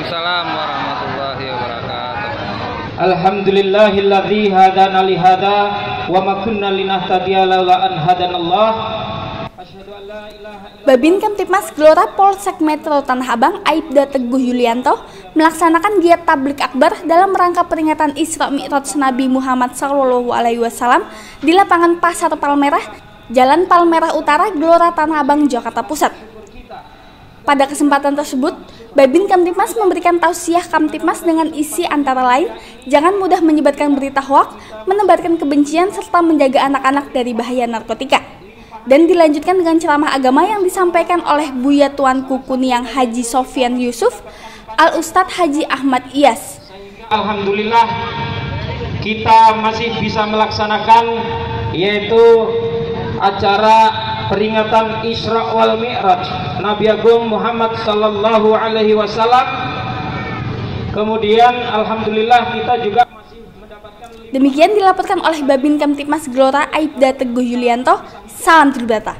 Waalaikumsalam warahmatullahi wabarakatuh. Alhamdulillahilladzi hadana li hadza wa ma kunna linahtadiya laula an hadanallah. Babin Kamtipmas Gelora Polsek Metro Tanah Abang Aibda Teguh Yulianto melaksanakan giat tablik akbar dalam rangka peringatan Isra Mi'raj Nabi Muhammad Sallallahu Alaihi Wasallam di lapangan Pasar Palmerah, Jalan Palmerah Utara, Gelora Tanah Abang, Jakarta Pusat. Pada kesempatan tersebut, Babin Kamtipmas memberikan tausiah Kamtipmas dengan isi antara lain, jangan mudah menyebarkan berita hoak, menebarkan kebencian, serta menjaga anak-anak dari bahaya narkotika dan dilanjutkan dengan ceramah agama yang disampaikan oleh Buya Tuanku Kuniang Haji Sofian Yusuf, Al Ustadz Haji Ahmad Iyas. Alhamdulillah kita masih bisa melaksanakan yaitu acara peringatan Isra wal Mi'raj Nabi Agung Muhammad sallallahu alaihi wasallam. Kemudian alhamdulillah kita juga masih mendapatkan Demikian dilaporkan oleh Babin Kamtipmas Gelora Aibda Teguh Yulianto. Salam Tribata.